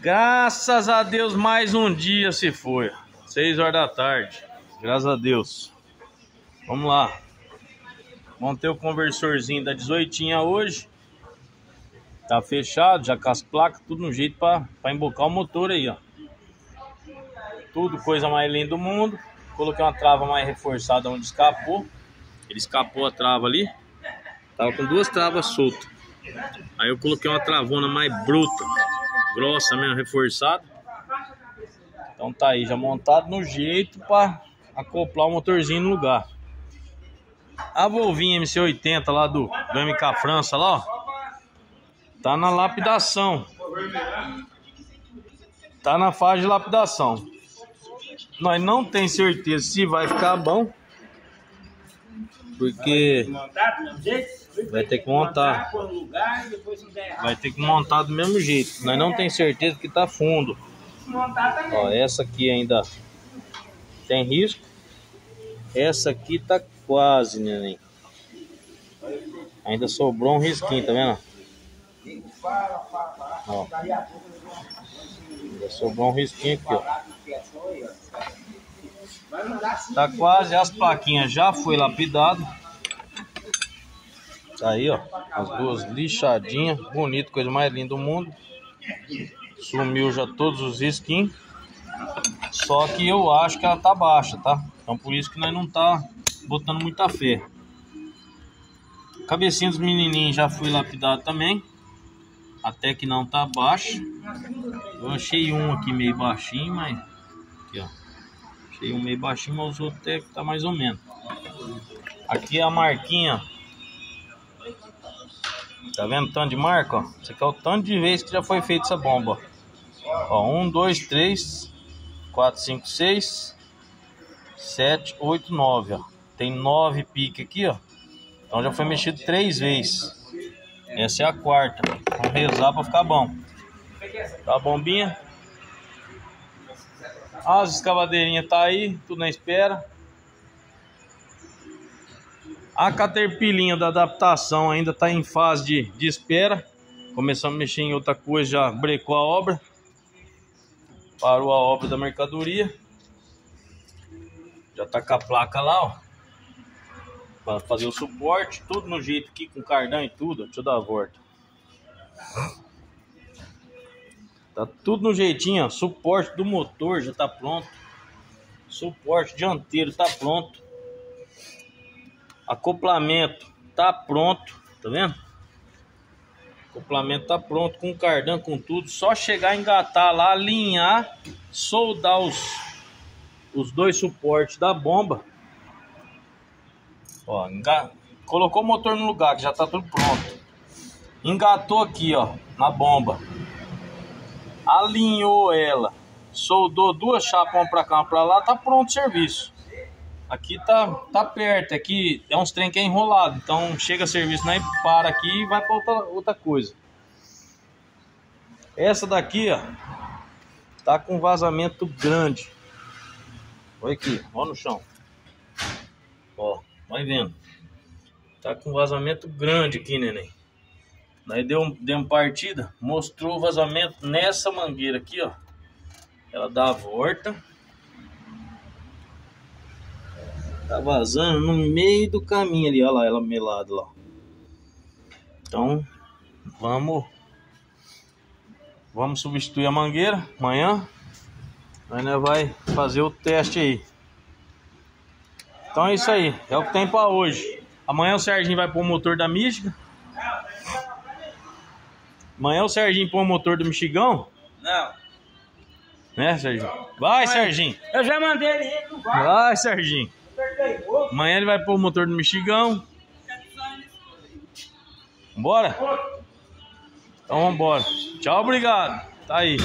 Graças a Deus, mais um dia se foi. 6 horas da tarde. Graças a Deus. Vamos lá. Montei o conversorzinho da 18 hoje. Tá fechado, já com as placas, tudo no jeito para embocar o motor aí, ó. Tudo coisa mais linda do mundo. Coloquei uma trava mais reforçada onde escapou. Ele escapou a trava ali. Tava com duas travas soltas. Aí eu coloquei uma travana mais bruta grossa mesmo, reforçada. Então tá aí, já montado no jeito para acoplar o motorzinho no lugar. A Volvinha MC80 lá do, do MK França lá, ó. Tá na lapidação. Tá na fase de lapidação. Nós não tem certeza se vai ficar bom. Porque vai ter que montar. Vai ter que montar do mesmo jeito. Nós não tem certeza que tá fundo. Ó, essa aqui ainda tem risco. Essa aqui tá quase, neném. Ainda sobrou um risquinho, tá vendo? Ó. Ainda sobrou um risquinho aqui, ó. Tá quase, as plaquinhas já foi lapidado. Aí, ó. As duas lixadinhas. Bonito, coisa mais linda do mundo. Sumiu já todos os risquinhos. Só que eu acho que ela tá baixa, tá? Então por isso que nós não tá botando muita fé. Cabecinha dos menininhos já foi lapidado também. Até que não tá baixo. Eu achei um aqui meio baixinho, mas... Aqui, ó. Achei um meio baixinho, mas os outros até que tá mais ou menos. Aqui é a marquinha. Tá vendo o tanto de marca? Isso aqui é o tanto de vezes que já foi feita essa bomba, ó. um, dois, três, quatro, cinco, seis, sete, oito, nove, ó. Tem nove piques aqui, ó. Então já foi mexido três vezes. Essa é a quarta. Vamos rezar para ficar bom. Tá a bombinha. As escavadeirinhas tá aí, tudo na espera. A caterpillinha da adaptação ainda tá em fase de, de espera. Começamos a mexer em outra coisa, já brecou a obra. Parou a obra da mercadoria. Já tá com a placa lá, ó para fazer o suporte, tudo no jeito aqui, com cardão e tudo. Deixa eu dar a volta. Tá tudo no jeitinho, ó. Suporte do motor já tá pronto. Suporte dianteiro tá pronto. Acoplamento tá pronto, tá vendo? Acoplamento tá pronto com cardão, com tudo. Só chegar, engatar lá, alinhar, soldar os, os dois suportes da bomba Ó, colocou o motor no lugar, que já tá tudo pronto. Engatou aqui, ó, na bomba. Alinhou ela. Soldou duas chapas, uma pra cá, uma pra lá, tá pronto o serviço. Aqui tá, tá perto, aqui é uns trem que é enrolado. Então chega serviço, né? Para aqui e vai pra outra, outra coisa. Essa daqui, ó, tá com vazamento grande. Olha aqui, ó no chão. Ó. Vai vendo. Tá com vazamento grande aqui, neném. Daí deu, deu uma partida, mostrou o vazamento nessa mangueira aqui, ó. Ela dá a volta. Tá vazando no meio do caminho ali, olha lá, ela melada lá. Então, vamos vamos substituir a mangueira amanhã. Ainda vai fazer o teste aí. Então é isso aí, é o que tem pra hoje. Amanhã o Serginho vai pôr o motor da Michigan. Amanhã o Serginho põe o motor do Mexigão. Não. Né, Serginho? Vai, Serginho. Eu já mandei ele. Vai, Serginho. Amanhã ele vai pôr o motor do Mexigão. Bora? Então vambora. Tchau, obrigado. Tá aí.